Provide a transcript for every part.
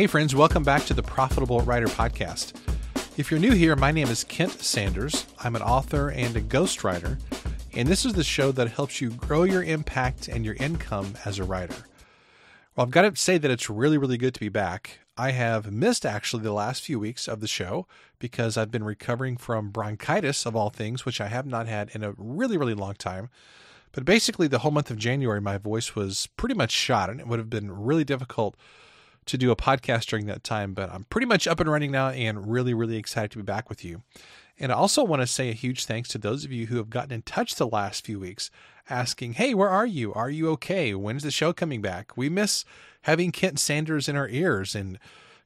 Hey, friends, welcome back to the Profitable Writer Podcast. If you're new here, my name is Kent Sanders. I'm an author and a ghostwriter, and this is the show that helps you grow your impact and your income as a writer. Well, I've got to say that it's really, really good to be back. I have missed actually the last few weeks of the show because I've been recovering from bronchitis, of all things, which I have not had in a really, really long time. But basically, the whole month of January, my voice was pretty much shot, and it would have been really difficult to do a podcast during that time. But I'm pretty much up and running now and really, really excited to be back with you. And I also want to say a huge thanks to those of you who have gotten in touch the last few weeks asking, Hey, where are you? Are you okay? When's the show coming back? We miss having Kent Sanders in our ears. And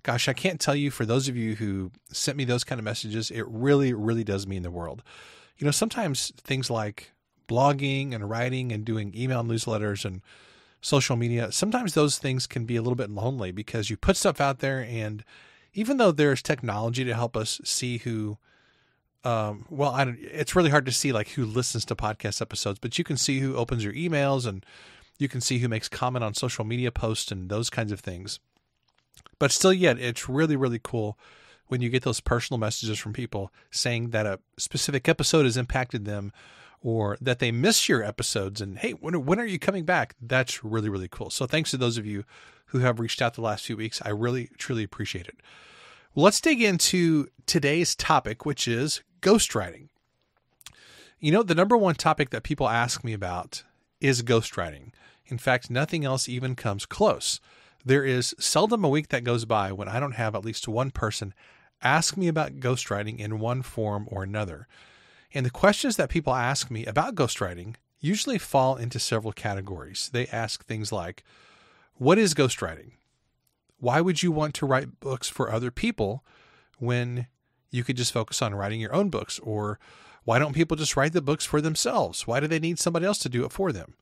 gosh, I can't tell you for those of you who sent me those kind of messages, it really, really does mean the world. You know, sometimes things like blogging and writing and doing email newsletters and social media, sometimes those things can be a little bit lonely because you put stuff out there and even though there's technology to help us see who um, well, I don't, it's really hard to see like who listens to podcast episodes, but you can see who opens your emails and you can see who makes comment on social media posts and those kinds of things. But still, yet it's really, really cool when you get those personal messages from people saying that a specific episode has impacted them or that they miss your episodes and hey when, when are you coming back? That's really really cool. So thanks to those of you who have reached out the last few weeks. I really truly appreciate it. Well, let's dig into today's topic which is ghostwriting. You know the number one topic that people ask me about is ghostwriting. In fact nothing else even comes close. There is seldom a week that goes by when i don't have at least one person ask me about ghostwriting in one form or another and the questions that people ask me about ghostwriting usually fall into several categories. They ask things like, What is ghostwriting? Why would you want to write books for other people when you could just focus on writing your own books? Or why don't people just write the books for themselves? Why do they need somebody else to do it for them?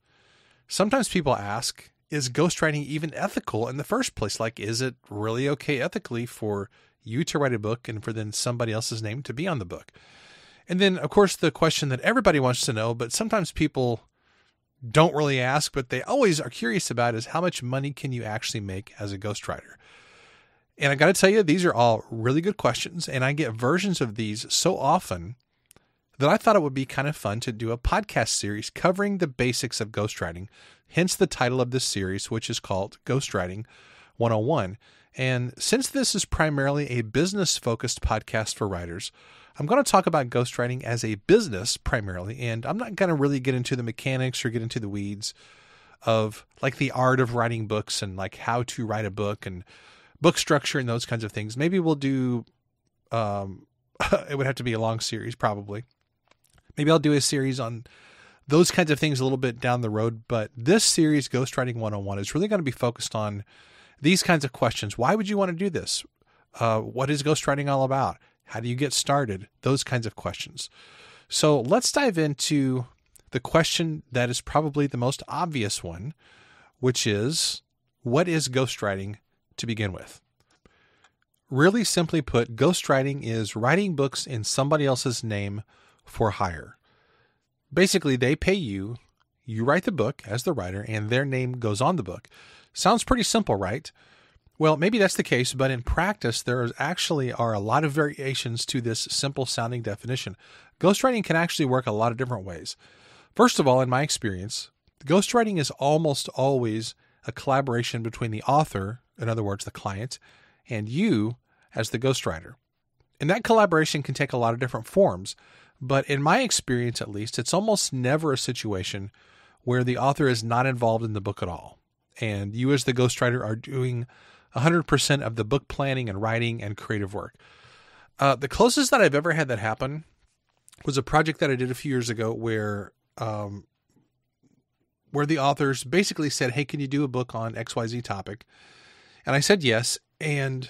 Sometimes people ask, Is ghostwriting even ethical in the first place? Like, is it really okay ethically for you to write a book and for then somebody else's name to be on the book? And then, of course, the question that everybody wants to know, but sometimes people don't really ask, but they always are curious about is how much money can you actually make as a ghostwriter? And I got to tell you, these are all really good questions. And I get versions of these so often that I thought it would be kind of fun to do a podcast series covering the basics of ghostwriting, hence the title of this series, which is called Ghostwriting 101. And since this is primarily a business focused podcast for writers, I'm going to talk about ghostwriting as a business primarily, and I'm not going to really get into the mechanics or get into the weeds of like the art of writing books and like how to write a book and book structure and those kinds of things. Maybe we'll do, um, it would have to be a long series probably. Maybe I'll do a series on those kinds of things a little bit down the road. But this series, Ghostwriting 101, is really going to be focused on these kinds of questions. Why would you want to do this? Uh, what is ghostwriting all about? How do you get started? Those kinds of questions. So let's dive into the question that is probably the most obvious one, which is what is ghostwriting to begin with? Really simply put, ghostwriting is writing books in somebody else's name for hire. Basically, they pay you, you write the book as the writer, and their name goes on the book. Sounds pretty simple, right? Well, maybe that's the case, but in practice, there actually are a lot of variations to this simple sounding definition. Ghostwriting can actually work a lot of different ways. First of all, in my experience, ghostwriting is almost always a collaboration between the author, in other words, the client, and you as the ghostwriter. And that collaboration can take a lot of different forms, but in my experience at least, it's almost never a situation where the author is not involved in the book at all. And you, as the ghostwriter, are doing 100% of the book planning and writing and creative work. Uh, the closest that I've ever had that happen was a project that I did a few years ago where um, where the authors basically said, "Hey, can you do a book on XYZ topic?" And I said yes, and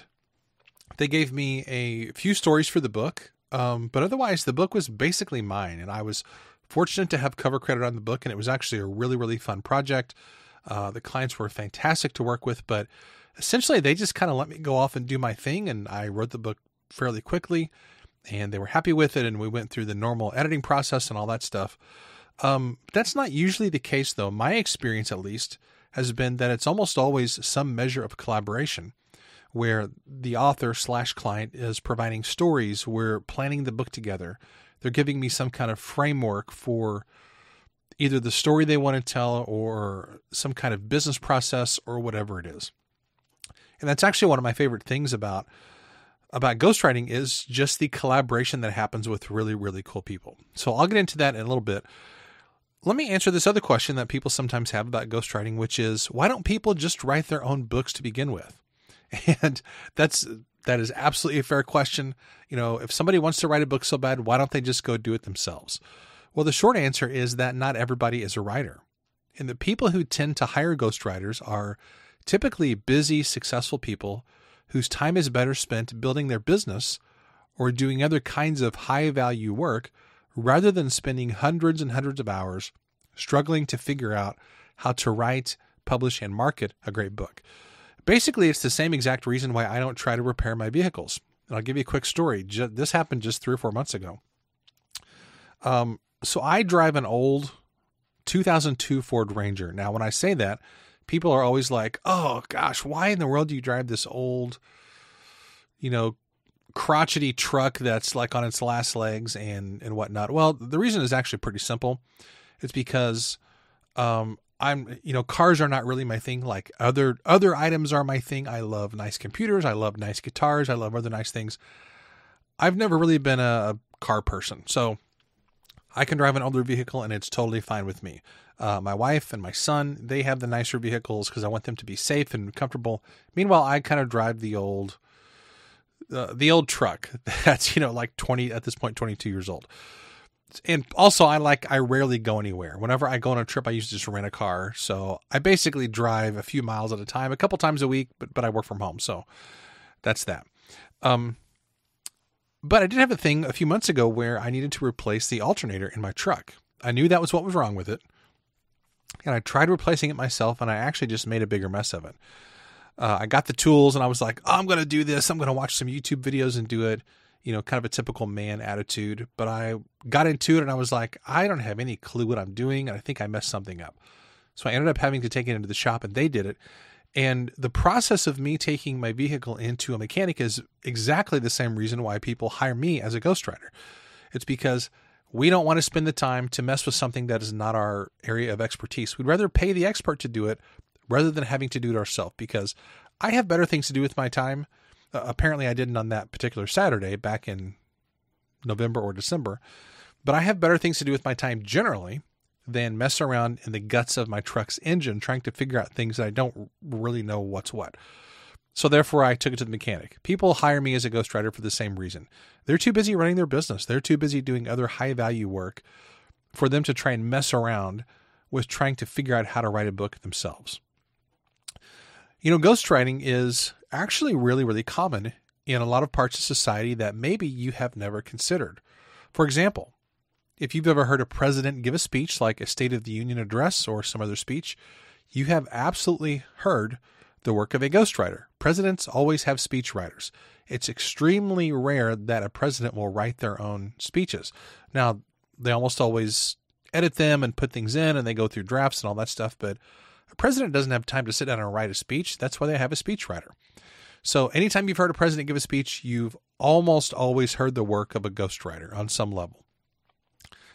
they gave me a few stories for the book, um, but otherwise the book was basically mine, and I was fortunate to have cover credit on the book, and it was actually a really really fun project. Uh, the clients were fantastic to work with, but essentially they just kind of let me go off and do my thing and I wrote the book fairly quickly and they were happy with it and we went through the normal editing process and all that stuff. Um, that's not usually the case though. My experience at least has been that it's almost always some measure of collaboration where the author slash client is providing stories. We're planning the book together. They're giving me some kind of framework for either the story they want to tell or some kind of business process or whatever it is. And that's actually one of my favorite things about about ghostwriting is just the collaboration that happens with really really cool people. So I'll get into that in a little bit. Let me answer this other question that people sometimes have about ghostwriting, which is why don't people just write their own books to begin with? And that's that is absolutely a fair question. You know, if somebody wants to write a book so bad, why don't they just go do it themselves? Well, the short answer is that not everybody is a writer. And the people who tend to hire ghostwriters are typically busy, successful people whose time is better spent building their business or doing other kinds of high value work rather than spending hundreds and hundreds of hours struggling to figure out how to write, publish, and market a great book. Basically, it's the same exact reason why I don't try to repair my vehicles. And I'll give you a quick story. This happened just three or four months ago. Um, so I drive an old 2002 Ford Ranger. Now, when I say that, people are always like, "Oh gosh, why in the world do you drive this old, you know, crotchety truck that's like on its last legs and and whatnot?" Well, the reason is actually pretty simple. It's because um, I'm you know cars are not really my thing. Like other other items are my thing. I love nice computers. I love nice guitars. I love other nice things. I've never really been a, a car person, so I can drive an older vehicle and it's totally fine with me. Uh, my wife and my son they have the nicer vehicles because I want them to be safe and comfortable. Meanwhile, I kind of drive the old uh, the old truck that's you know like 20 at this point 22 years old and also I like I rarely go anywhere. Whenever I go on a trip, I usually just rent a car. So I basically drive a few miles at a time, a couple times a week, but but I work from home, so that's that. Um, but I did have a thing a few months ago where I needed to replace the alternator in my truck. I knew that was what was wrong with it, and I tried replacing it myself, and I actually just made a bigger mess of it. Uh, I got the tools, and I was like, oh, "I'm going to do this. I'm going to watch some YouTube videos and do it." you know, kind of a typical man attitude. But I got into it and I was like, I don't have any clue what I'm doing. And I think I messed something up. So I ended up having to take it into the shop and they did it. And the process of me taking my vehicle into a mechanic is exactly the same reason why people hire me as a ghostwriter. It's because we don't want to spend the time to mess with something that is not our area of expertise. We'd rather pay the expert to do it rather than having to do it ourselves because I have better things to do with my time uh, apparently, I didn't on that particular Saturday back in November or December. But I have better things to do with my time generally than mess around in the guts of my truck's engine trying to figure out things that I don't really know what's what. So therefore, I took it to the mechanic. People hire me as a ghostwriter for the same reason. They're too busy running their business. They're too busy doing other high value work for them to try and mess around with trying to figure out how to write a book themselves. You know, ghostwriting is actually really, really common in a lot of parts of society that maybe you have never considered. For example, if you've ever heard a president give a speech like a State of the Union address or some other speech, you have absolutely heard the work of a ghostwriter. Presidents always have speechwriters. It's extremely rare that a president will write their own speeches. Now, they almost always edit them and put things in and they go through drafts and all that stuff, but a president doesn't have time to sit down and write a speech. That's why they have a speechwriter. So, anytime you've heard a president give a speech, you've almost always heard the work of a ghostwriter on some level.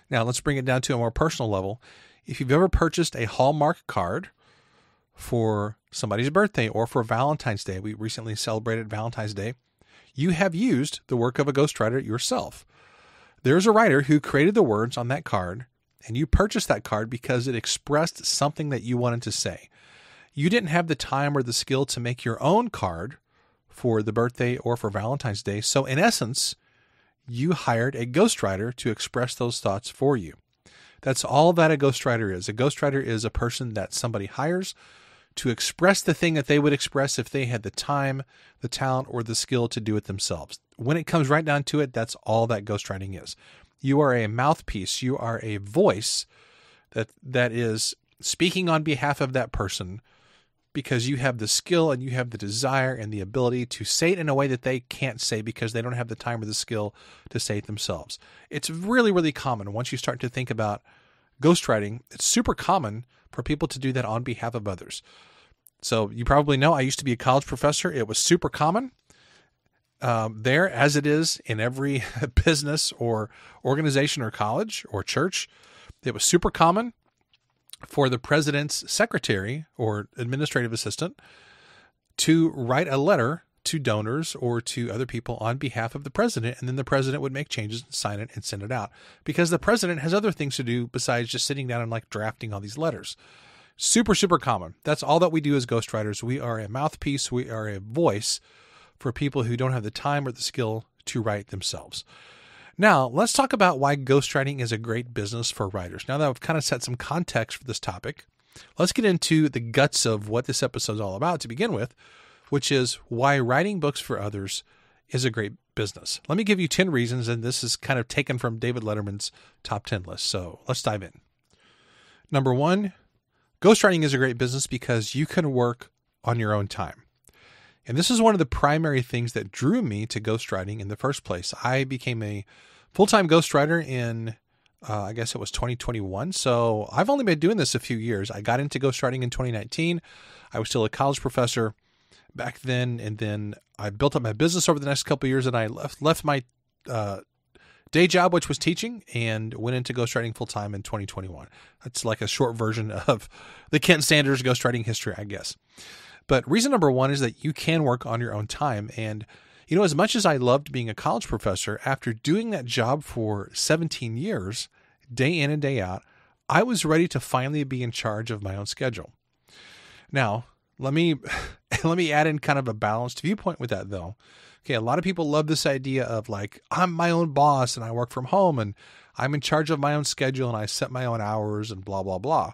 Now, let's bring it down to a more personal level. If you've ever purchased a Hallmark card for somebody's birthday or for Valentine's Day, we recently celebrated Valentine's Day, you have used the work of a ghostwriter yourself. There's a writer who created the words on that card, and you purchased that card because it expressed something that you wanted to say. You didn't have the time or the skill to make your own card for the birthday or for Valentine's Day. So, in essence, you hired a ghostwriter to express those thoughts for you. That's all that a ghostwriter is. A ghostwriter is a person that somebody hires to express the thing that they would express if they had the time, the talent, or the skill to do it themselves. When it comes right down to it, that's all that ghostwriting is. You are a mouthpiece, you are a voice that that is speaking on behalf of that person because you have the skill and you have the desire and the ability to say it in a way that they can't say because they don't have the time or the skill to say it themselves. It's really, really common once you start to think about ghostwriting. It's super common for people to do that on behalf of others. So you probably know I used to be a college professor. It was super common um, there, as it is in every business or organization or college or church. It was super common for the president's secretary or administrative assistant to write a letter to donors or to other people on behalf of the president, and then the president would make changes, sign it, and send it out because the president has other things to do besides just sitting down and like drafting all these letters. Super, super common. That's all that we do as ghostwriters. We are a mouthpiece, we are a voice for people who don't have the time or the skill to write themselves. Now, let's talk about why ghostwriting is a great business for writers. Now that I've kind of set some context for this topic, let's get into the guts of what this episode is all about to begin with, which is why writing books for others is a great business. Let me give you 10 reasons, and this is kind of taken from David Letterman's top 10 list. So let's dive in. Number one, Ghostwriting is a great business because you can work on your own time. And this is one of the primary things that drew me to ghostwriting in the first place. I became a full time ghostwriter in, uh, I guess it was 2021. So I've only been doing this a few years. I got into ghostwriting in 2019. I was still a college professor back then. And then I built up my business over the next couple years and I left, left my uh, day job, which was teaching, and went into ghostwriting full time in 2021. That's like a short version of the Kent Sanders ghostwriting history, I guess. But reason number one is that you can work on your own time. And, you know, as much as I loved being a college professor, after doing that job for 17 years, day in and day out, I was ready to finally be in charge of my own schedule. Now, let me let me add in kind of a balanced viewpoint with that though. Okay, a lot of people love this idea of like, I'm my own boss and I work from home and I'm in charge of my own schedule and I set my own hours and blah, blah, blah.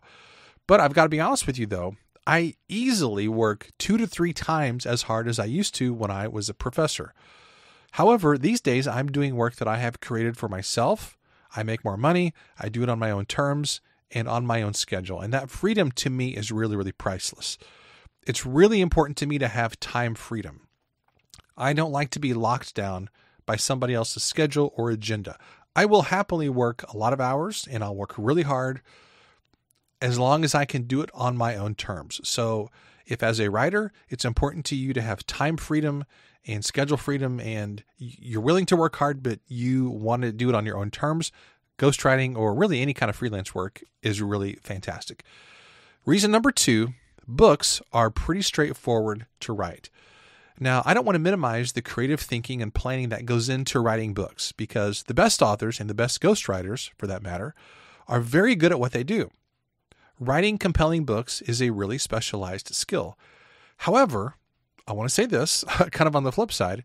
But I've got to be honest with you though, I easily work two to three times as hard as I used to when I was a professor. However, these days I'm doing work that I have created for myself. I make more money, I do it on my own terms and on my own schedule. And that freedom to me is really, really priceless. It's really important to me to have time freedom. I don't like to be locked down by somebody else's schedule or agenda. I will happily work a lot of hours and I'll work really hard as long as I can do it on my own terms. So, if as a writer, it's important to you to have time freedom and schedule freedom and you're willing to work hard, but you want to do it on your own terms, ghostwriting or really any kind of freelance work is really fantastic. Reason number two books are pretty straightforward to write. Now, I don't want to minimize the creative thinking and planning that goes into writing books because the best authors and the best ghostwriters, for that matter, are very good at what they do. Writing compelling books is a really specialized skill. However, I want to say this kind of on the flip side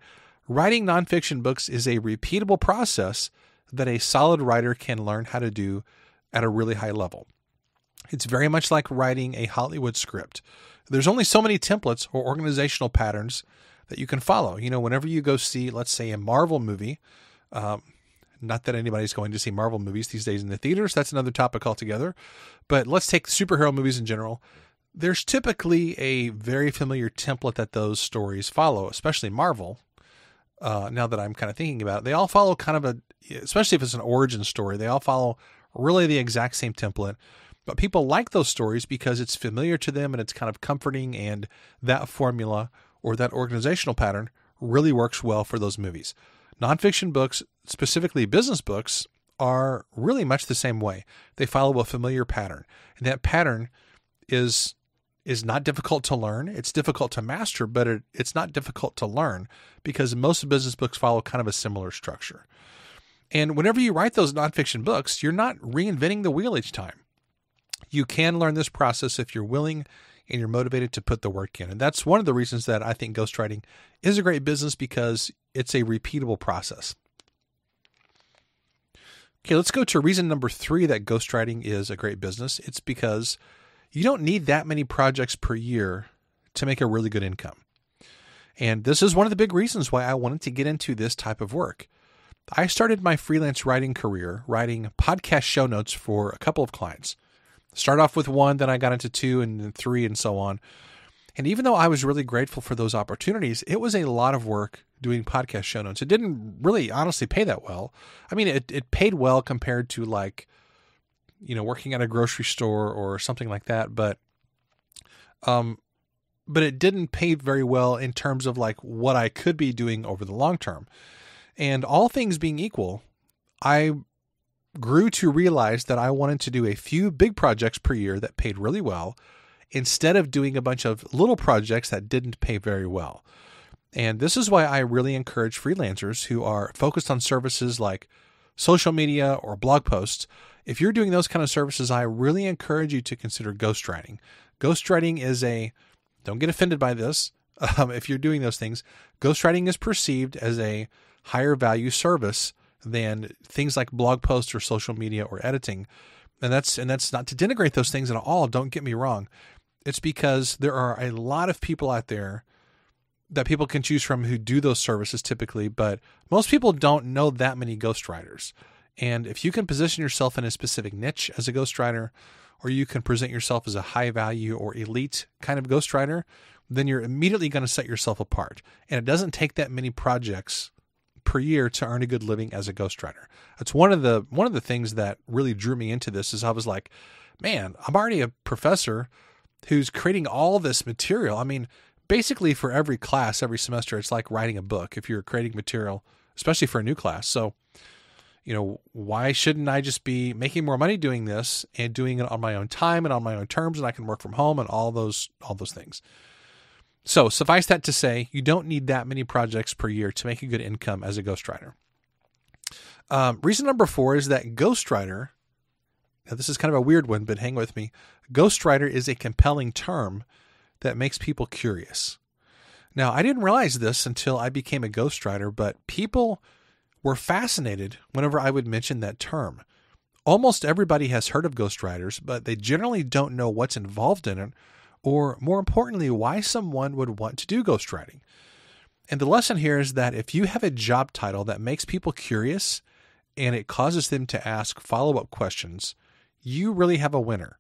writing nonfiction books is a repeatable process that a solid writer can learn how to do at a really high level. It's very much like writing a Hollywood script. There's only so many templates or organizational patterns that you can follow. You know, whenever you go see, let's say, a Marvel movie, um, not that anybody's going to see Marvel movies these days in the theaters, that's another topic altogether. But let's take superhero movies in general. There's typically a very familiar template that those stories follow, especially Marvel. Uh, now that I'm kind of thinking about it, they all follow kind of a, especially if it's an origin story, they all follow really the exact same template but people like those stories because it's familiar to them and it's kind of comforting, and that formula or that organizational pattern really works well for those movies. Nonfiction books, specifically business books, are really much the same way. They follow a familiar pattern, and that pattern is is not difficult to learn. It's difficult to master, but it, it's not difficult to learn because most business books follow kind of a similar structure. And whenever you write those nonfiction books, you're not reinventing the wheel each time you can learn this process if you're willing and you're motivated to put the work in. And that's one of the reasons that I think ghostwriting is a great business because it's a repeatable process. Okay, let's go to reason number three that ghostwriting is a great business. It's because you don't need that many projects per year to make a really good income. And this is one of the big reasons why I wanted to get into this type of work. I started my freelance writing career writing podcast show notes for a couple of clients. Start off with one, then I got into two and then three and so on. And even though I was really grateful for those opportunities, it was a lot of work doing podcast show notes. It didn't really honestly pay that well. I mean, it, it paid well compared to like, you know, working at a grocery store or something like that. But um, but it didn't pay very well in terms of like what I could be doing over the long term. And all things being equal, I grew to realize that I wanted to do a few big projects per year that paid really well instead of doing a bunch of little projects that didn't pay very well. And this is why I really encourage freelancers who are focused on services like social media or blog posts. If you're doing those kind of services, I really encourage you to consider ghostwriting. Ghostwriting is a, don't get offended by this. Um, if you're doing those things, ghostwriting is perceived as a higher value service than things like blog posts or social media or editing. And that's and that's not to denigrate those things at all, don't get me wrong. It's because there are a lot of people out there that people can choose from who do those services typically, but most people don't know that many ghostwriters. And if you can position yourself in a specific niche as a ghostwriter, or you can present yourself as a high value or elite kind of ghostwriter, then you're immediately going to set yourself apart. And it doesn't take that many projects per year to earn a good living as a ghostwriter. That's one of the one of the things that really drew me into this is I was like, man, I'm already a professor who's creating all this material. I mean, basically for every class, every semester, it's like writing a book if you're creating material, especially for a new class. So you know, why shouldn't I just be making more money doing this and doing it on my own time and on my own terms and I can work from home and all those all those things. So, suffice that to say, you don't need that many projects per year to make a good income as a ghostwriter. Um, reason number four is that ghostwriter, now this is kind of a weird one, but hang with me. Ghostwriter is a compelling term that makes people curious. Now, I didn't realize this until I became a ghostwriter, but people were fascinated whenever I would mention that term. Almost everybody has heard of ghostwriters, but they generally don't know what's involved in it, or more importantly, why someone would want to do ghostwriting. And the lesson here is that if you have a job title that makes people curious and it causes them to ask follow up questions, you really have a winner.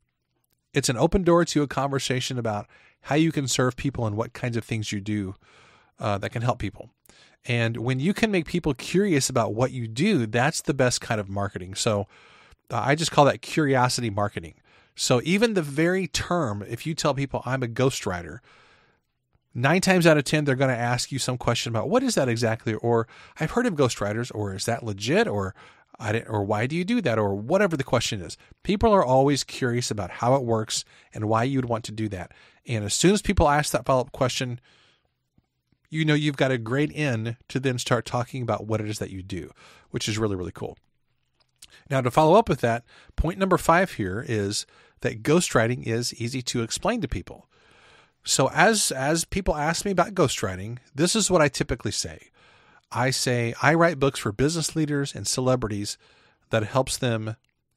It's an open door to a conversation about how you can serve people and what kinds of things you do uh, that can help people. And when you can make people curious about what you do, that's the best kind of marketing. So uh, I just call that curiosity marketing. So even the very term, if you tell people I'm a ghostwriter, nine times out of 10, they're going to ask you some question about what is that exactly? Or I've heard of ghostwriters, or is that legit? Or I didn't, or why do you do that? Or whatever the question is. People are always curious about how it works and why you'd want to do that. And as soon as people ask that follow up question, you know you've got a great in to then start talking about what it is that you do, which is really, really cool. Now, to follow up with that, point number five here is that ghostwriting is easy to explain to people. So as as people ask me about ghostwriting, this is what I typically say. I say I write books for business leaders and celebrities that helps them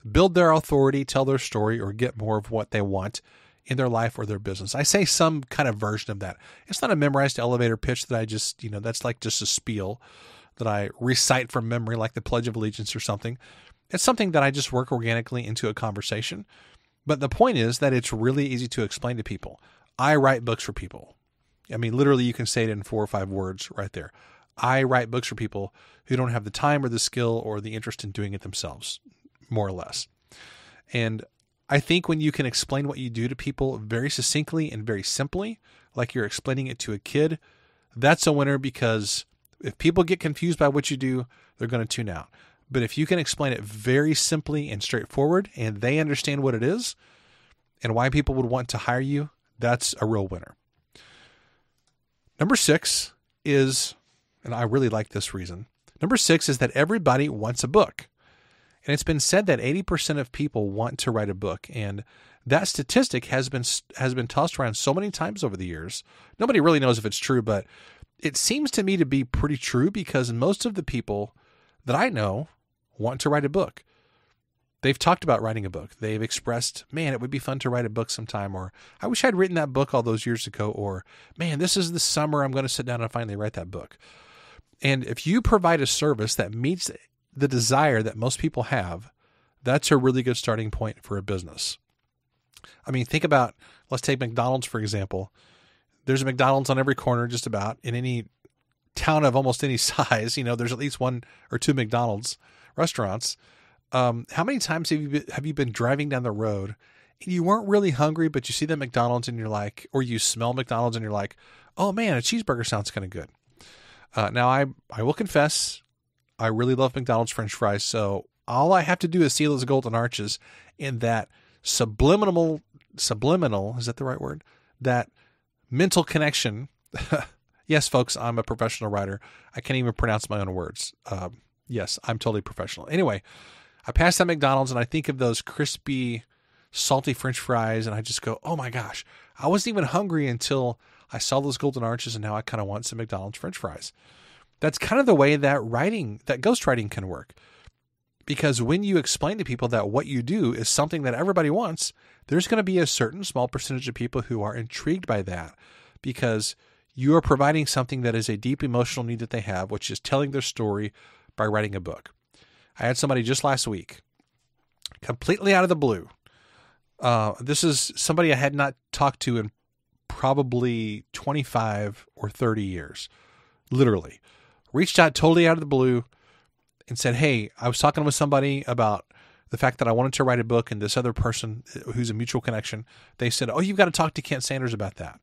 build their authority, tell their story, or get more of what they want in their life or their business. I say some kind of version of that. It's not a memorized elevator pitch that I just, you know, that's like just a spiel that I recite from memory, like the Pledge of Allegiance or something. It's something that I just work organically into a conversation. But the point is that it's really easy to explain to people. I write books for people. I mean, literally, you can say it in four or five words right there. I write books for people who don't have the time or the skill or the interest in doing it themselves, more or less. And I think when you can explain what you do to people very succinctly and very simply, like you're explaining it to a kid, that's a winner because if people get confused by what you do, they're going to tune out. But if you can explain it very simply and straightforward and they understand what it is and why people would want to hire you, that's a real winner. Number six is, and I really like this reason. Number six is that everybody wants a book. And it's been said that 80% of people want to write a book and that statistic has been has been tossed around so many times over the years. Nobody really knows if it's true, but it seems to me to be pretty true because most of the people that I know want to write a book. They've talked about writing a book. They've expressed, "Man, it would be fun to write a book sometime," or "I wish I'd written that book all those years ago," or "Man, this is the summer I'm going to sit down and finally write that book." And if you provide a service that meets the desire that most people have, that's a really good starting point for a business. I mean, think about let's take McDonald's for example. There's a McDonald's on every corner, just about in any town of almost any size. You know, there's at least one or two McDonald's restaurants. Um, how many times have you been, have you been driving down the road and you weren't really hungry, but you see the McDonald's and you're like, or you smell McDonald's and you're like, oh man, a cheeseburger sounds kind of good. Uh, now I I will confess, I really love McDonald's French fries. So all I have to do is see those golden arches and that subliminal subliminal is that the right word? That mental connection. yes, folks, I'm a professional writer. I can't even pronounce my own words. Um, yes, I'm totally professional. Anyway, I pass that McDonald's and I think of those crispy, salty French fries, and I just go, "Oh my gosh!" I wasn't even hungry until I saw those golden arches, and now I kind of want some McDonald's French fries. That's kind of the way that writing, that ghostwriting can work. Because when you explain to people that what you do is something that everybody wants, there's going to be a certain small percentage of people who are intrigued by that because you are providing something that is a deep emotional need that they have, which is telling their story by writing a book. I had somebody just last week, completely out of the blue. Uh, this is somebody I had not talked to in probably 25 or 30 years, literally. Reached out totally out of the blue and said, Hey, I was talking with somebody about the fact that I wanted to write a book, and this other person who's a mutual connection, they said, "Oh, you've got to talk to Kent Sanders about that."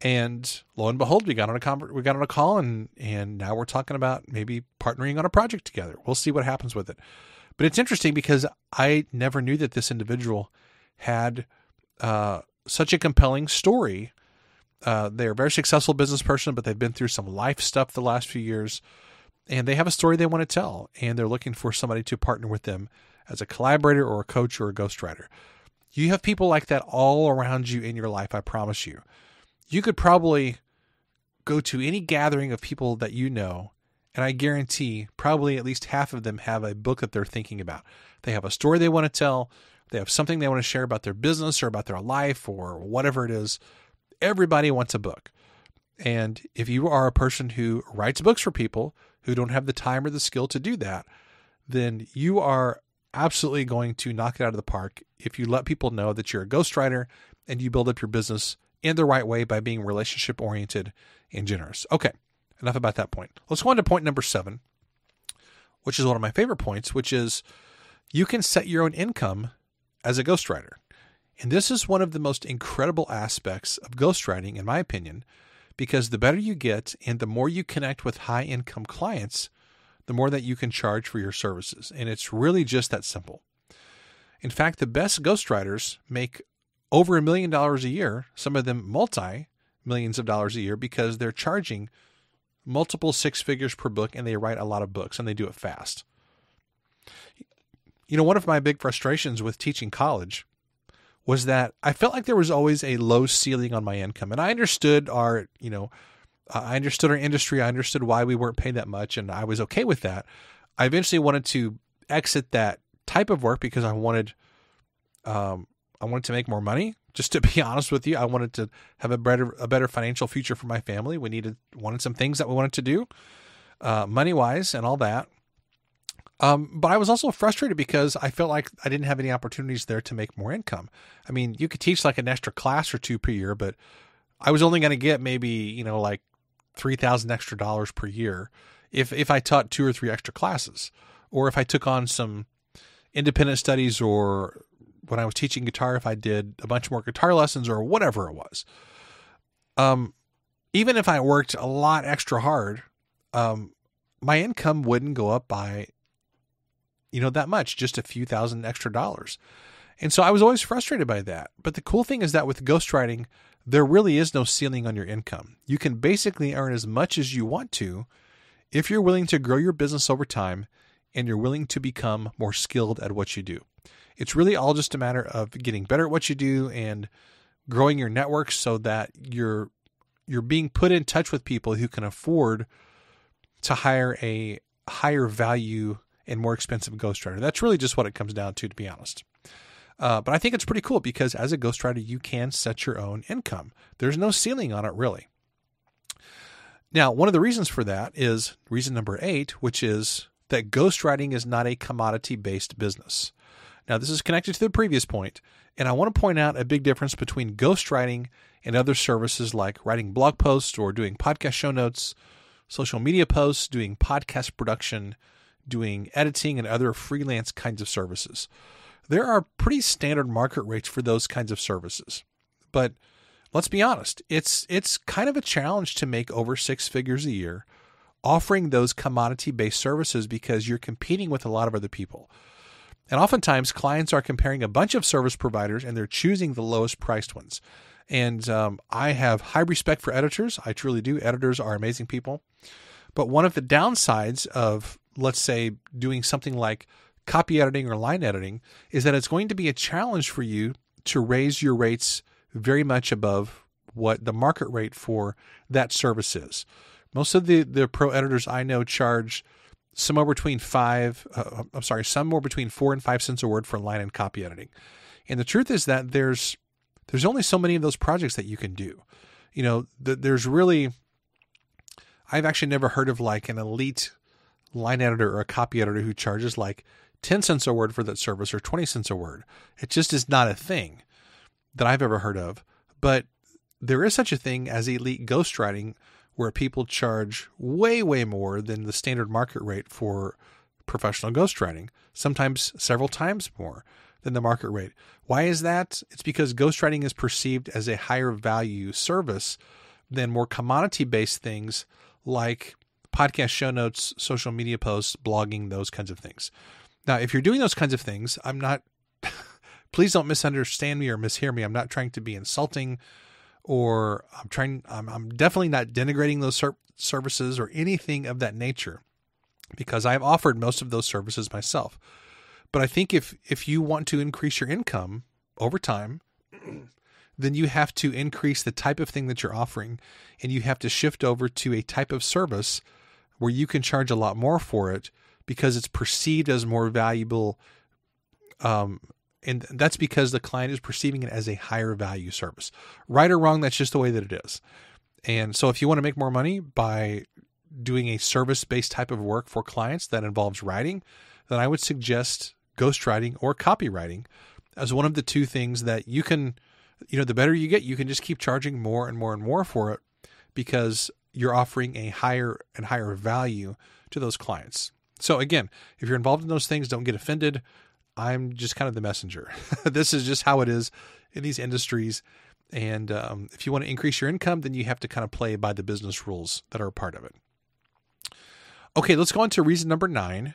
And lo and behold, we got on a con- we got on a call, and and now we're talking about maybe partnering on a project together. We'll see what happens with it. But it's interesting because I never knew that this individual had uh, such a compelling story. Uh, they're a very successful business person, but they've been through some life stuff the last few years, and they have a story they want to tell, and they're looking for somebody to partner with them as a collaborator or a coach or a ghostwriter. You have people like that all around you in your life, I promise you. You could probably go to any gathering of people that you know, and I guarantee probably at least half of them have a book that they're thinking about. They have a story they want to tell, they have something they want to share about their business or about their life or whatever it is. Everybody wants a book. And if you are a person who writes books for people who don't have the time or the skill to do that, then you are absolutely going to knock it out of the park if you let people know that you're a ghostwriter and you build up your business in the right way by being relationship oriented and generous. Okay, enough about that point. Let's go on to point number seven, which is one of my favorite points, which is you can set your own income as a ghostwriter. And this is one of the most incredible aspects of ghostwriting, in my opinion, because the better you get and the more you connect with high income clients, the more that you can charge for your services. And it's really just that simple. In fact, the best ghostwriters make over a million dollars a year, some of them multi millions of dollars a year, because they're charging multiple six figures per book and they write a lot of books and they do it fast. You know, one of my big frustrations with teaching college was that I felt like there was always a low ceiling on my income. And I understood our, you know, I understood our industry. I understood why we weren't paid that much, and I was okay with that. I eventually wanted to exit that type of work because I wanted, um, I wanted to make more money. Just to be honest with you, I wanted to have a better, a better financial future for my family. We needed, wanted some things that we wanted to do, uh, money wise, and all that. Um, but I was also frustrated because I felt like I didn't have any opportunities there to make more income. I mean, you could teach like an extra class or two per year, but I was only going to get maybe, you know, like three thousand extra dollars per year if if I taught two or three extra classes, or if I took on some independent studies, or when I was teaching guitar, if I did a bunch more guitar lessons, or whatever it was. Um, even if I worked a lot extra hard, um, my income wouldn't go up by, you know, that much, just a few thousand extra dollars. And so I was always frustrated by that. But the cool thing is that with ghostwriting, there really is no ceiling on your income. You can basically earn as much as you want to if you're willing to grow your business over time and you're willing to become more skilled at what you do. It's really all just a matter of getting better at what you do and growing your network so that you're you're being put in touch with people who can afford to hire a higher value and more expensive ghostwriter. That's really just what it comes down to, to be honest. Uh, but I think it's pretty cool because as a ghostwriter, you can set your own income. There's no ceiling on it, really. Now, one of the reasons for that is reason number eight, which is that ghostwriting is not a commodity based business. Now, this is connected to the previous point, and I want to point out a big difference between ghostwriting and other services like writing blog posts or doing podcast show notes, social media posts, doing podcast production, doing editing, and other freelance kinds of services there are pretty standard market rates for those kinds of services. But let's be honest, it's it's kind of a challenge to make over six figures a year offering those commodity based services because you're competing with a lot of other people. And oftentimes, clients are comparing a bunch of service providers and they're choosing the lowest priced ones. And um, I have high respect for editors. I truly do. Editors are amazing people. But one of the downsides of, let's say, doing something like copy editing or line editing is that it's going to be a challenge for you to raise your rates very much above what the market rate for that service is. Most of the, the pro editors I know charge somewhere between five, uh, I'm sorry, somewhere between four and five cents a word for line and copy editing. And the truth is that there's there's only so many of those projects that you can do. You know, th- there's really I've actually never heard of like an elite line editor or a copy editor who charges like 10 cents a word for that service or 20 cents a word. It just is not a thing that I've ever heard of. But there is such a thing as elite ghostwriting where people charge way, way more than the standard market rate for professional ghostwriting, sometimes several times more than the market rate. Why is that? It's because ghostwriting is perceived as a higher value service than more commodity based things like podcast show notes, social media posts, blogging, those kinds of things. Now, if you're doing those kinds of things, I'm not, please don't misunderstand me or mishear me. I'm not trying to be insulting or I'm trying, I'm, I'm definitely not denigrating those ser- services or anything of that nature because I've offered most of those services myself. But I think if, if you want to increase your income over time, then you have to increase the type of thing that you're offering and you have to shift over to a type of service where you can charge a lot more for it because it's perceived as more valuable um, and that's because the client is perceiving it as a higher value service. Right or wrong, that's just the way that it is. And so if you want to make more money by doing a service based type of work for clients that involves writing, then I would suggest ghostwriting or copywriting as one of the two things that you can, you know, the better you get, you can just keep charging more and more and more for it because you're offering a higher and higher value to those clients. So again, if you're involved in those things, don't get offended. I'm just kind of the messenger. this is just how it is in these industries. And um, if you want to increase your income, then you have to kind of play by the business rules that are a part of it. Okay, let's go on to reason number nine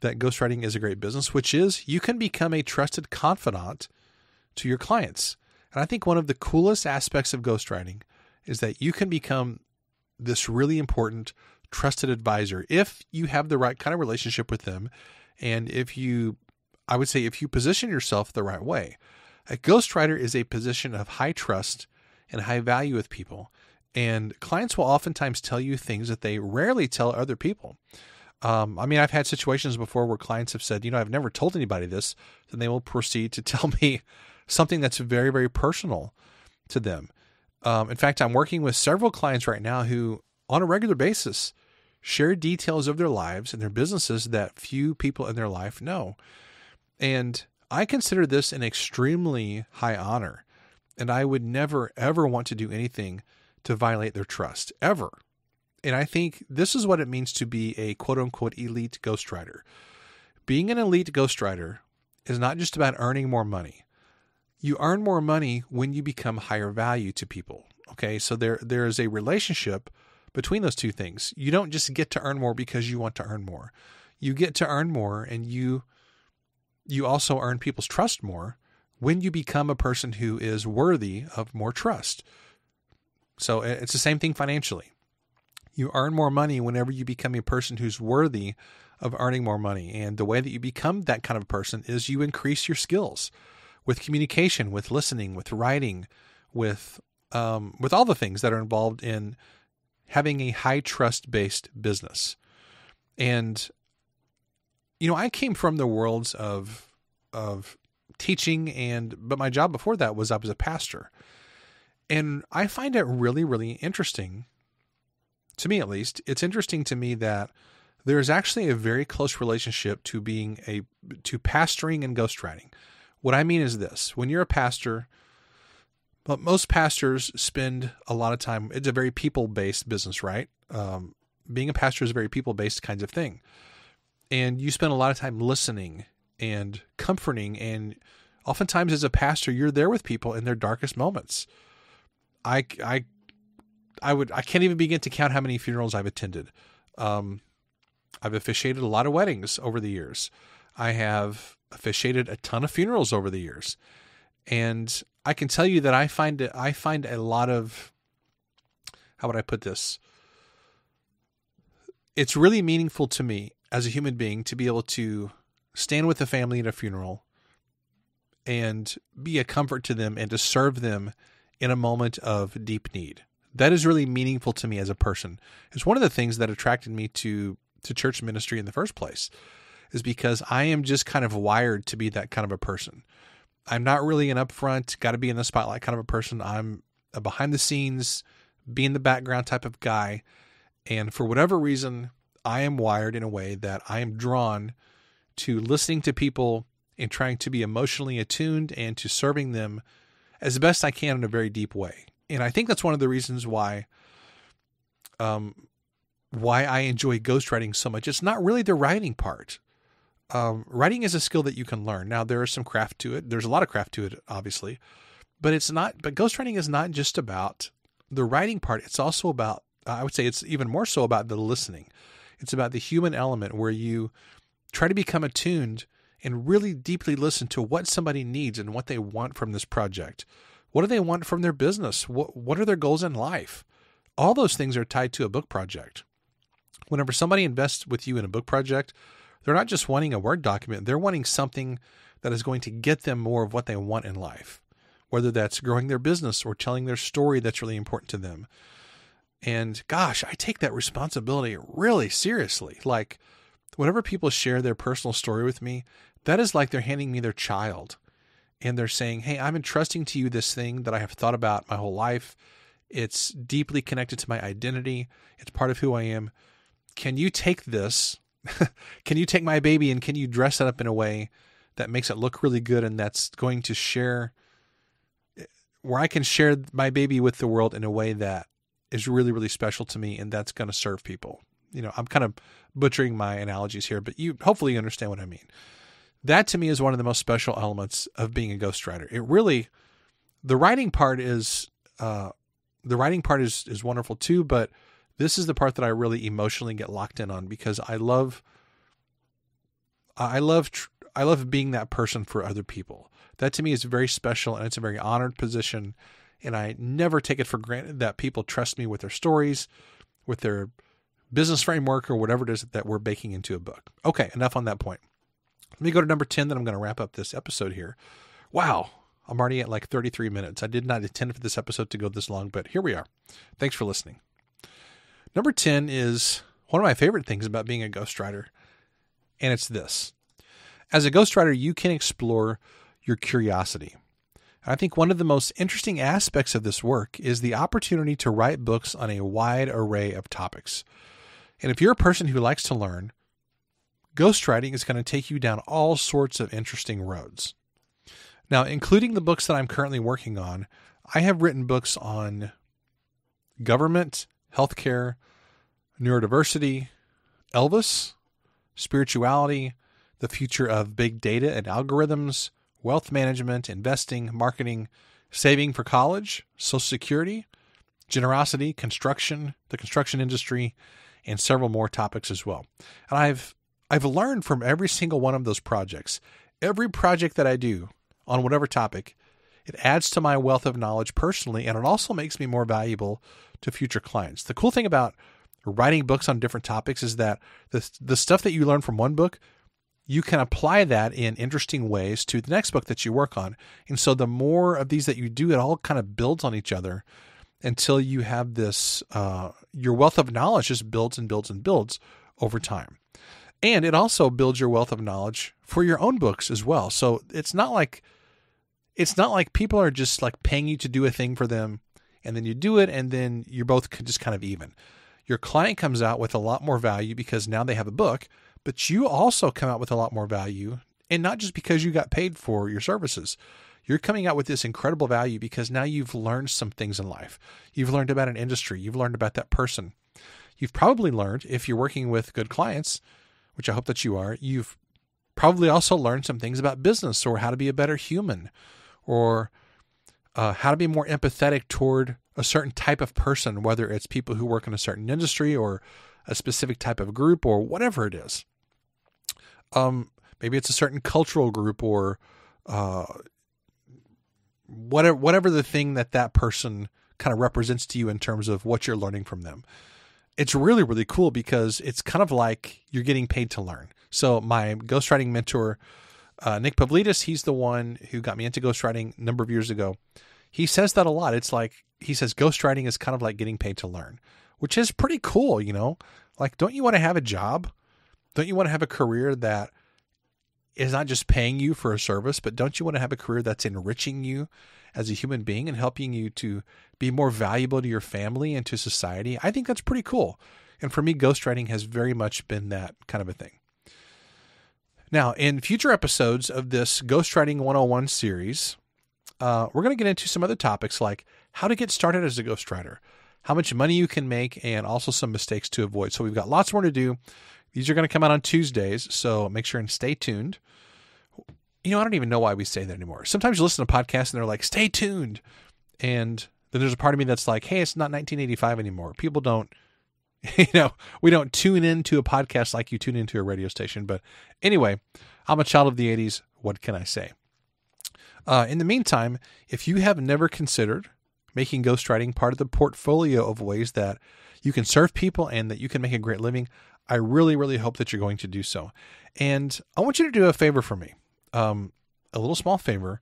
that ghostwriting is a great business, which is you can become a trusted confidant to your clients. And I think one of the coolest aspects of ghostwriting is that you can become this really important trusted advisor if you have the right kind of relationship with them and if you I would say if you position yourself the right way. A ghostwriter is a position of high trust and high value with people. And clients will oftentimes tell you things that they rarely tell other people. Um, I mean, I've had situations before where clients have said, you know, I've never told anybody this. Then they will proceed to tell me something that's very, very personal to them. Um, in fact, I'm working with several clients right now who, on a regular basis, share details of their lives and their businesses that few people in their life know. And I consider this an extremely high honor. And I would never, ever want to do anything to violate their trust, ever. And I think this is what it means to be a quote unquote elite ghostwriter. Being an elite ghostwriter is not just about earning more money. You earn more money when you become higher value to people. Okay, so there there is a relationship between those two things. You don't just get to earn more because you want to earn more. You get to earn more and you you also earn people's trust more when you become a person who is worthy of more trust. So it's the same thing financially. You earn more money whenever you become a person who's worthy of earning more money. And the way that you become that kind of person is you increase your skills with communication, with listening, with writing, with um, with all the things that are involved in having a high trust based business. And you know, I came from the worlds of of teaching and but my job before that was I was a pastor. And I find it really really interesting to me at least. It's interesting to me that there is actually a very close relationship to being a to pastoring and ghostwriting. What I mean is this: when you're a pastor, but most pastors spend a lot of time. It's a very people based business, right? Um, being a pastor is a very people based kinds of thing and you spend a lot of time listening and comforting. And oftentimes, as a pastor, you're there with people in their darkest moments. I, I, I would, I can't even begin to count how many funerals I've attended. Um, I've officiated a lot of weddings over the years. I have officiated a ton of funerals over the years. And I can tell you that I find it, I find a lot of, how would I put this? It's really meaningful to me as a human being to be able to stand with the family at a funeral and be a comfort to them and to serve them in a moment of deep need. That is really meaningful to me as a person. It's one of the things that attracted me to to church ministry in the first place is because I am just kind of wired to be that kind of a person. I'm not really an upfront, got to be in the spotlight kind of a person. I'm a behind the scenes, be in the background type of guy. And for whatever reason, I am wired in a way that I am drawn to listening to people and trying to be emotionally attuned and to serving them as best I can in a very deep way. And I think that's one of the reasons why um why I enjoy ghostwriting so much. It's not really the writing part. Um, writing is a skill that you can learn. Now there is some craft to it. There's a lot of craft to it, obviously, but it's not. But ghostwriting is not just about the writing part. It's also about. I would say it's even more so about the listening. It's about the human element where you try to become attuned and really deeply listen to what somebody needs and what they want from this project. What do they want from their business? What what are their goals in life? All those things are tied to a book project. Whenever somebody invests with you in a book project, they're not just wanting a Word document, they're wanting something that is going to get them more of what they want in life, whether that's growing their business or telling their story that's really important to them. And gosh, I take that responsibility really seriously. Like, whenever people share their personal story with me, that is like they're handing me their child. And they're saying, Hey, I'm entrusting to you this thing that I have thought about my whole life. It's deeply connected to my identity, it's part of who I am. Can you take this can you take my baby and can you dress it up in a way that makes it look really good and that's going to share where I can share my baby with the world in a way that is really really special to me and that's going to serve people. You know, I'm kind of butchering my analogies here, but you hopefully you understand what I mean. That to me is one of the most special elements of being a ghostwriter. It really the writing part is uh the writing part is is wonderful too, but this is the part that I really emotionally get locked in on because I love I love I love being that person for other people. That to me is very special and it's a very honored position and I never take it for granted that people trust me with their stories, with their business framework or whatever it is that we're baking into a book. Okay, enough on that point. Let me go to number 10 then I'm going to wrap up this episode here. Wow, I'm already at like 33 minutes. I did not intend for this episode to go this long, but here we are. Thanks for listening. Number 10 is one of my favorite things about being a ghostwriter, and it's this. As a ghostwriter, you can explore your curiosity. I think one of the most interesting aspects of this work is the opportunity to write books on a wide array of topics. And if you're a person who likes to learn, ghostwriting is going to take you down all sorts of interesting roads. Now, including the books that I'm currently working on, I have written books on government, healthcare, neurodiversity, Elvis, spirituality, the future of big data and algorithms, wealth management, investing, marketing, saving for college, social security, generosity, construction, the construction industry, and several more topics as well. And I've I've learned from every single one of those projects. Every project that I do on whatever topic, it adds to my wealth of knowledge personally, and it also makes me more valuable to future clients. The cool thing about writing books on different topics is that the the stuff that you learn from one book, you can apply that in interesting ways to the next book that you work on. And so the more of these that you do, it all kind of builds on each other until you have this uh, your wealth of knowledge just builds and builds and builds over time. And it also builds your wealth of knowledge for your own books as well. So it's not like it's not like people are just like paying you to do a thing for them and then you do it and then you're both just kind of even. Your client comes out with a lot more value because now they have a book, but you also come out with a lot more value and not just because you got paid for your services. You're coming out with this incredible value because now you've learned some things in life. You've learned about an industry, you've learned about that person. You've probably learned if you're working with good clients, which I hope that you are, you've probably also learned some things about business or how to be a better human or uh, how to be more empathetic toward a certain type of person, whether it's people who work in a certain industry or a specific type of group or whatever it is. Um, maybe it's a certain cultural group or uh, whatever whatever the thing that that person kind of represents to you in terms of what you're learning from them. It's really really cool because it's kind of like you're getting paid to learn. So my ghostwriting mentor, uh, Nick Pavlidis, he's the one who got me into ghostwriting a number of years ago. He says that a lot. It's like he says ghostwriting is kind of like getting paid to learn, which is pretty cool. You know, like don't you want to have a job? Don't you want to have a career that is not just paying you for a service, but don't you want to have a career that's enriching you as a human being and helping you to be more valuable to your family and to society? I think that's pretty cool. And for me, ghostwriting has very much been that kind of a thing. Now, in future episodes of this Ghostwriting 101 series, uh, we're going to get into some other topics like how to get started as a ghostwriter, how much money you can make, and also some mistakes to avoid. So we've got lots more to do. These are going to come out on Tuesdays, so make sure and stay tuned. You know, I don't even know why we say that anymore. Sometimes you listen to podcasts and they're like, stay tuned. And then there's a part of me that's like, hey, it's not 1985 anymore. People don't, you know, we don't tune into a podcast like you tune into a radio station. But anyway, I'm a child of the 80s. What can I say? Uh, in the meantime, if you have never considered making ghostwriting part of the portfolio of ways that you can serve people and that you can make a great living, I really, really hope that you're going to do so. And I want you to do a favor for me, um, a little small favor.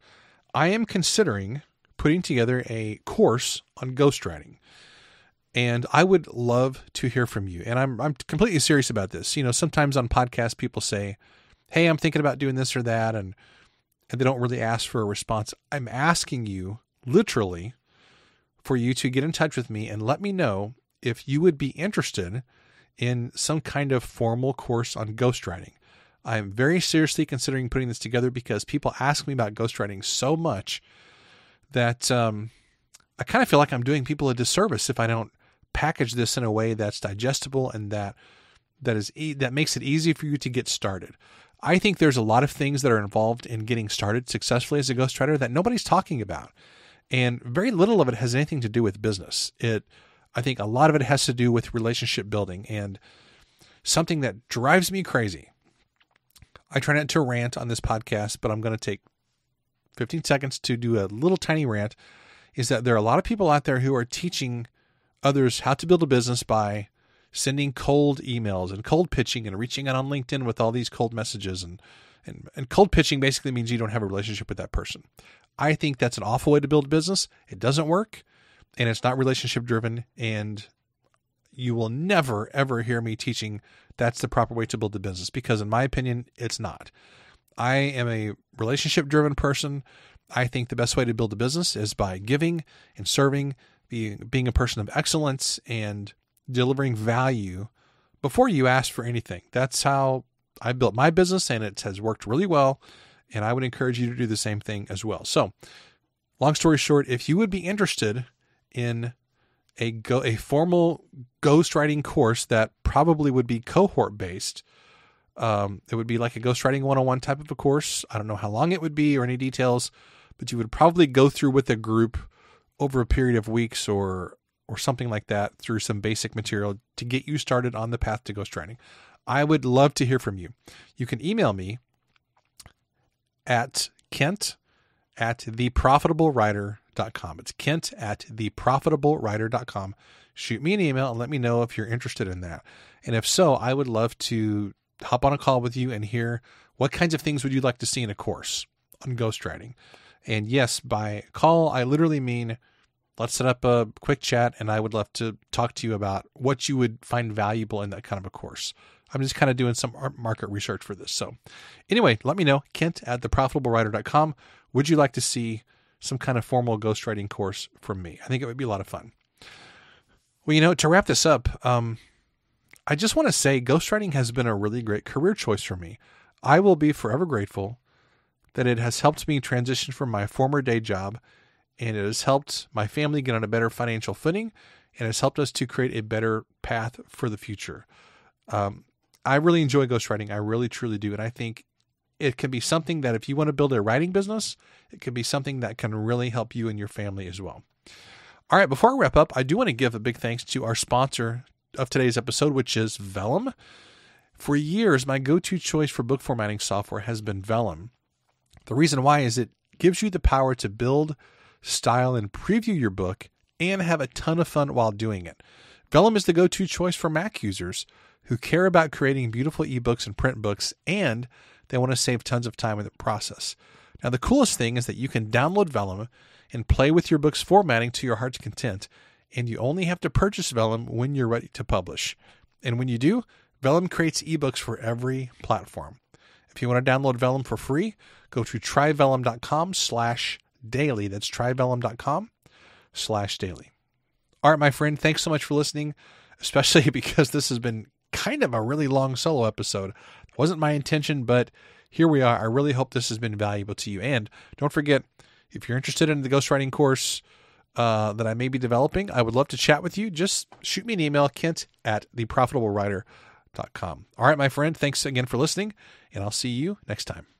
I am considering putting together a course on ghostwriting. And I would love to hear from you. And I'm I'm completely serious about this. You know, sometimes on podcasts people say, "Hey, I'm thinking about doing this or that," and and they don't really ask for a response. I'm asking you, literally, for you to get in touch with me and let me know if you would be interested in some kind of formal course on ghostwriting. I'm very seriously considering putting this together because people ask me about ghostwriting so much that um, I kind of feel like I'm doing people a disservice if I don't package this in a way that's digestible and that that is e- that makes it easy for you to get started. I think there's a lot of things that are involved in getting started successfully as a ghostwriter that nobody's talking about, and very little of it has anything to do with business. It I think a lot of it has to do with relationship building and something that drives me crazy. I try not to rant on this podcast, but I'm going to take 15 seconds to do a little tiny rant. Is that there are a lot of people out there who are teaching others how to build a business by sending cold emails and cold pitching and reaching out on LinkedIn with all these cold messages and and, and cold pitching basically means you don't have a relationship with that person. I think that's an awful way to build a business. It doesn't work and it's not relationship driven and you will never ever hear me teaching that's the proper way to build a business because in my opinion it's not. I am a relationship driven person. I think the best way to build a business is by giving and serving being being a person of excellence and delivering value before you ask for anything. That's how i built my business and it has worked really well and i would encourage you to do the same thing as well. So long story short if you would be interested in a go a formal ghostwriting course that probably would be cohort based. Um, it would be like a ghostwriting 101 type of a course. I don't know how long it would be or any details, but you would probably go through with a group over a period of weeks or or something like that through some basic material to get you started on the path to ghostwriting. I would love to hear from you. You can email me at kent at theprofitablewriter.com theprofitableWriter.com. It's Kent at theprofitablewriter.com. Shoot me an email and let me know if you're interested in that. And if so, I would love to hop on a call with you and hear what kinds of things would you like to see in a course on ghostwriting. And yes, by call, I literally mean let's set up a quick chat and I would love to talk to you about what you would find valuable in that kind of a course. I'm just kind of doing some market research for this. So, anyway, let me know, Kent at theprofitablewriter.com. Would you like to see some kind of formal ghostwriting course from me. I think it would be a lot of fun. Well, you know, to wrap this up, um, I just want to say ghostwriting has been a really great career choice for me. I will be forever grateful that it has helped me transition from my former day job and it has helped my family get on a better financial footing and has helped us to create a better path for the future. Um, I really enjoy ghostwriting. I really, truly do. And I think it can be something that if you want to build a writing business, it can be something that can really help you and your family as well. All right, before I wrap up, I do want to give a big thanks to our sponsor of today's episode, which is Vellum. For years, my go to choice for book formatting software has been Vellum. The reason why is it gives you the power to build, style, and preview your book and have a ton of fun while doing it. Vellum is the go to choice for Mac users who care about creating beautiful ebooks and print books and they want to save tons of time in the process. Now, the coolest thing is that you can download Vellum and play with your book's formatting to your heart's content, and you only have to purchase Vellum when you're ready to publish. And when you do, Vellum creates ebooks for every platform. If you want to download Vellum for free, go to tryvellum.com slash daily. That's tryvellum.com slash daily. All right, my friend, thanks so much for listening, especially because this has been kind of a really long solo episode. Wasn't my intention, but here we are. I really hope this has been valuable to you. And don't forget, if you're interested in the ghostwriting course uh, that I may be developing, I would love to chat with you. Just shoot me an email, kent at theprofitablewriter.com. All right, my friend, thanks again for listening, and I'll see you next time.